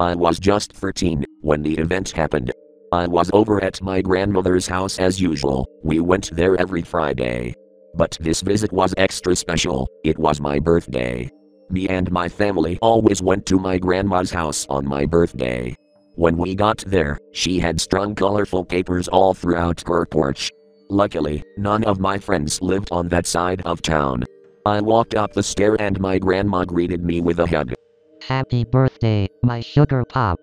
I was just 13 when the event happened. I was over at my grandmother's house as usual, we went there every Friday. But this visit was extra special, it was my birthday. Me and my family always went to my grandma's house on my birthday. When we got there, she had strung colorful papers all throughout her porch. Luckily, none of my friends lived on that side of town. I walked up the stair and my grandma greeted me with a hug. Happy birthday, my sugar pop.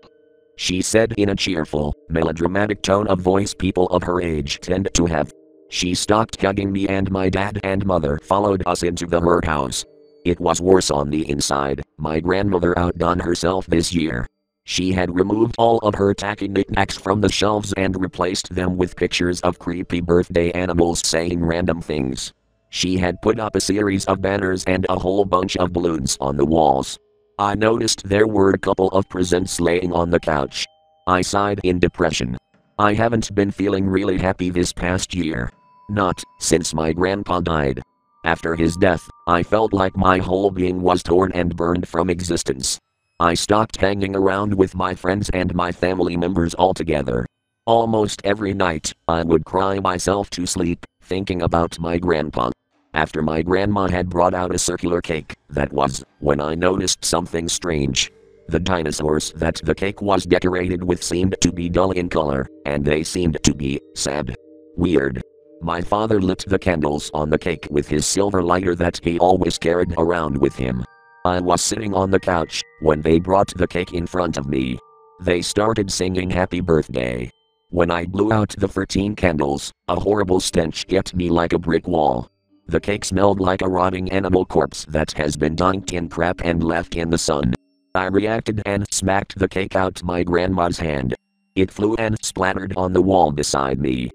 She said in a cheerful, melodramatic tone of voice people of her age tend to have. She stopped hugging me and my dad and mother followed us into the her house. It was worse on the inside, my grandmother outdone herself this year. She had removed all of her tacky knickknacks from the shelves and replaced them with pictures of creepy birthday animals saying random things. She had put up a series of banners and a whole bunch of balloons on the walls. I noticed there were a couple of presents laying on the couch. I sighed in depression. I haven't been feeling really happy this past year. Not since my grandpa died. After his death, I felt like my whole being was torn and burned from existence. I stopped hanging around with my friends and my family members altogether. Almost every night, I would cry myself to sleep, thinking about my grandpa. After my grandma had brought out a circular cake, that was when I noticed something strange. The dinosaurs that the cake was decorated with seemed to be dull in color, and they seemed to be sad. Weird. My father lit the candles on the cake with his silver lighter that he always carried around with him. I was sitting on the couch when they brought the cake in front of me. They started singing happy birthday. When I blew out the 13 candles, a horrible stench hit me like a brick wall. The cake smelled like a rotting animal corpse that has been dunked in crap and left in the sun. I reacted and smacked the cake out my grandma's hand. It flew and splattered on the wall beside me.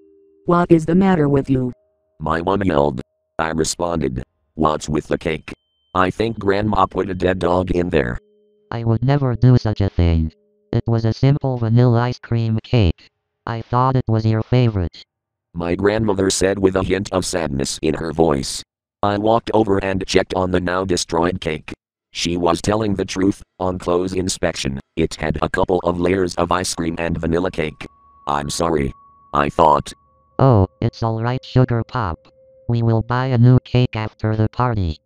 What is the matter with you? My mom yelled. I responded. What's with the cake? I think grandma put a dead dog in there. I would never do such a thing. It was a simple vanilla ice cream cake. I thought it was your favorite. My grandmother said with a hint of sadness in her voice. I walked over and checked on the now destroyed cake. She was telling the truth, on close inspection, it had a couple of layers of ice cream and vanilla cake. I'm sorry. I thought. Oh, it's alright, sugar pop. We will buy a new cake after the party.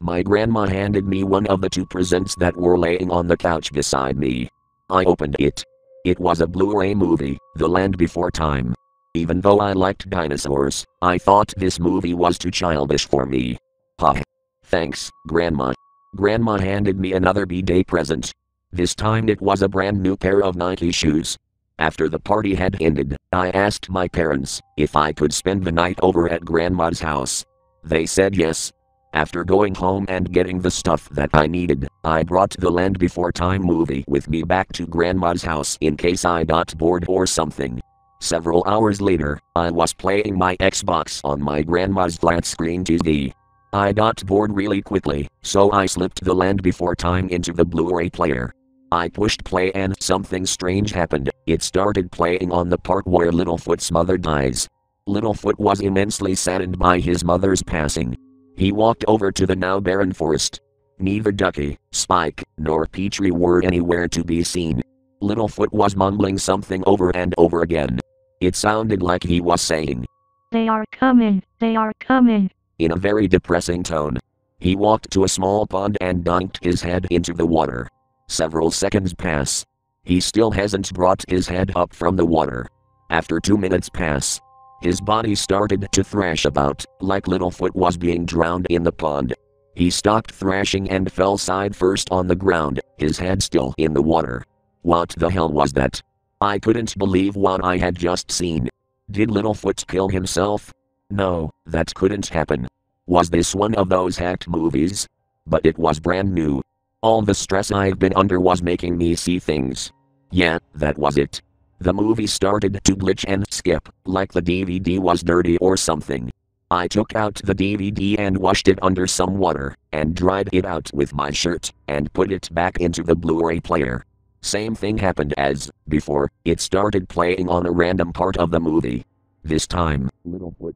My grandma handed me one of the two presents that were laying on the couch beside me. I opened it. It was a Blu ray movie, The Land Before Time. Even though I liked dinosaurs, I thought this movie was too childish for me. Ha. Thanks, Grandma. Grandma handed me another B-Day present. This time it was a brand new pair of Nike shoes. After the party had ended, I asked my parents if I could spend the night over at Grandma's house. They said yes. After going home and getting the stuff that I needed, I brought the Land Before Time movie with me back to Grandma's house in case I got bored or something. Several hours later, I was playing my Xbox on my grandma's flat screen TV. I got bored really quickly, so I slipped the Land Before Time into the Blu ray player. I pushed play and something strange happened. It started playing on the part where Littlefoot's mother dies. Littlefoot was immensely saddened by his mother's passing. He walked over to the now barren forest. Neither Ducky, Spike, nor Petrie were anywhere to be seen. Littlefoot was mumbling something over and over again. It sounded like he was saying, They are coming, they are coming. in a very depressing tone. He walked to a small pond and dunked his head into the water. Several seconds pass. He still hasn't brought his head up from the water. After two minutes pass. His body started to thrash about, like Littlefoot was being drowned in the pond. He stopped thrashing and fell side first on the ground, his head still in the water. What the hell was that? I couldn't believe what I had just seen. Did Littlefoot kill himself? No, that couldn't happen. Was this one of those hacked movies? But it was brand new. All the stress I've been under was making me see things. Yeah, that was it. The movie started to glitch and skip, like the DVD was dirty or something. I took out the DVD and washed it under some water, and dried it out with my shirt, and put it back into the Blu ray player. Same thing happened as before, it started playing on a random part of the movie. This time, Littlefoot,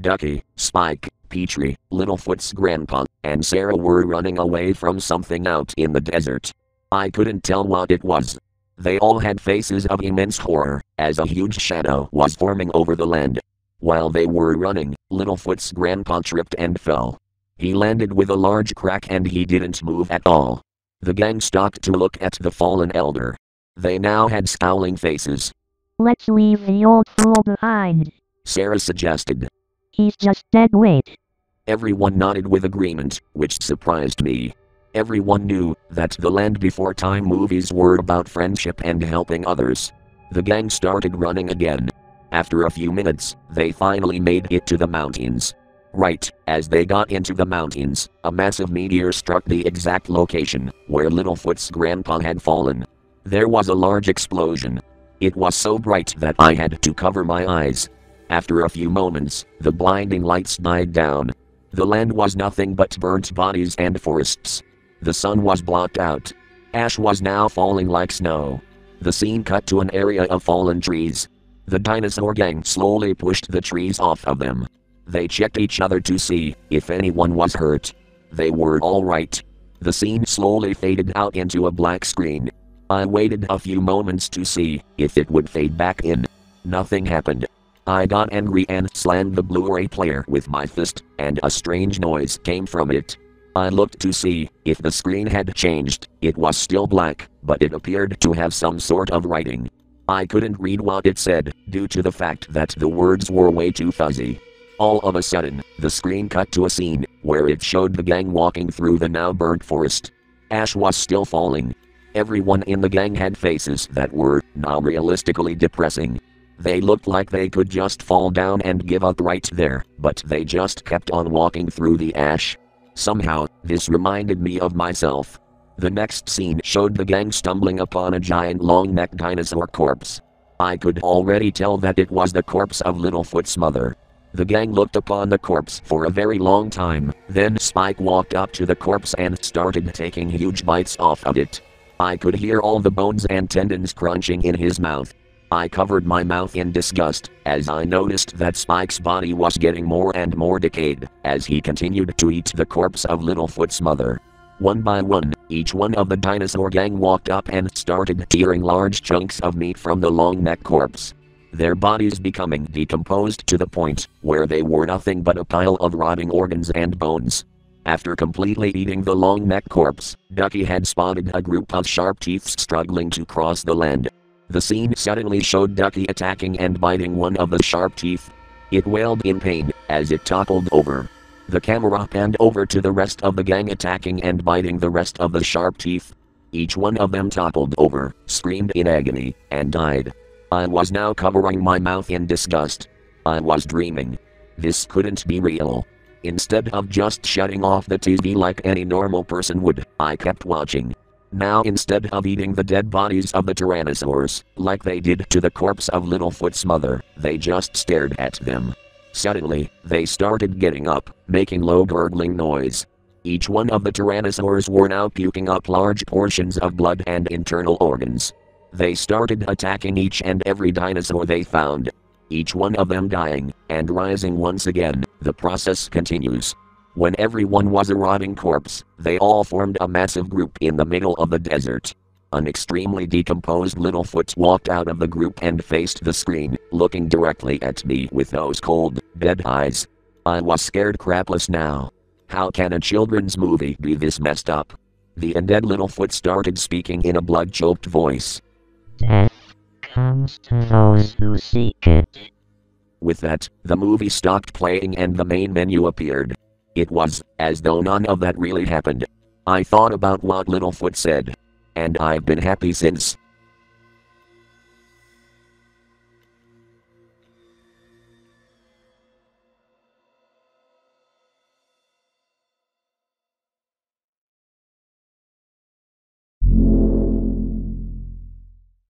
Ducky, Spike, Petrie, Littlefoot's grandpa, and Cera were running away from something out in the desert. I couldn't tell what it was. They all had faces of immense horror, as a huge shadow was forming over the land. While they were running, Littlefoot's grandpa tripped and fell. He landed with a large crack and he didn't move at all. The gang stopped to look at the fallen elder. They now had scowling faces. Let's leave the old fool behind. Cera suggested. He's just dead weight. Everyone nodded with agreement, which surprised me. Everyone knew that the Land Before Time movies were about friendship and helping others. The gang started running again. After a few minutes, they finally made it to the mountains. Right, as they got into the mountains, a massive meteor struck the exact location where Littlefoot's grandpa had fallen. There was a large explosion. It was so bright that I had to cover my eyes. After a few moments, the blinding lights died down. The land was nothing but burnt bodies and forests. The sun was blocked out. Ash was now falling like snow. The scene cut to an area of fallen trees. The dinosaur gang slowly pushed the trees off of them. They checked each other to see if anyone was hurt. They were all right. The scene slowly faded out into a black screen. I waited a few moments to see if it would fade back in. Nothing happened. I got angry and slammed the Blu ray player with my fist, and a strange noise came from it. I looked to see if the screen had changed. It was still black, but it appeared to have some sort of writing. I couldn't read what it said, due to the fact that the words were way too fuzzy. All of a sudden, the screen cut to a scene where it showed the gang walking through the now burnt forest. Ash was still falling. Everyone in the gang had faces that were now realistically depressing. They looked like they could just fall down and give up right there, but they just kept on walking through the ash. Somehow, this reminded me of myself. The next scene showed the gang stumbling upon a giant long necked dinosaur corpse. I could already tell that it was the corpse of Littlefoot's mother. The gang looked upon the corpse for a very long time, then Spike walked up to the corpse and started taking huge bites off of it. I could hear all the bones and tendons crunching in his mouth. I covered my mouth in disgust as I noticed that Spike's body was getting more and more decayed as he continued to eat the corpse of Littlefoot's mother. One by one, each one of the dinosaur gang walked up and started tearing large chunks of meat from the long neck corpse. Their bodies becoming decomposed to the point where they were nothing but a pile of rotting organs and bones. After completely eating the long neck corpse, Ducky had spotted a group of sharp teeth struggling to cross the land. The scene suddenly showed Ducky attacking and biting one of the sharp teeth. It wailed in pain as it toppled over. The camera panned over to the rest of the gang attacking and biting the rest of the sharp teeth. Each one of them toppled over, screamed in agony, and died. I was now covering my mouth in disgust. I was dreaming. This couldn't be real. Instead of just shutting off the TV like any normal person would, I kept watching. Now, instead of eating the dead bodies of the tyrannosaurs, like they did to the corpse of Littlefoot's mother, they just stared at them. Suddenly, they started getting up, making low gurgling noise. Each one of the tyrannosaurs were now puking up large portions of blood and internal organs. They started attacking each and every dinosaur they found. Each one of them dying, and rising once again, the process continues. When everyone was a rotting corpse, they all formed a massive group in the middle of the desert. An extremely decomposed Littlefoot walked out of the group and faced the screen, looking directly at me with those cold, dead eyes. I was scared crapless now. How can a children's movie be this messed up? The undead Littlefoot started speaking in a blood choked voice. Death comes to those who seek it. With that, the movie stopped playing and the main menu appeared. It was as though none of that really happened. I thought about what Littlefoot said. And I've been happy since.